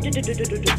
Play.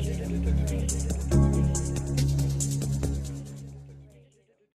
Thank you.